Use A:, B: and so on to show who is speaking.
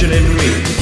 A: reflection in me.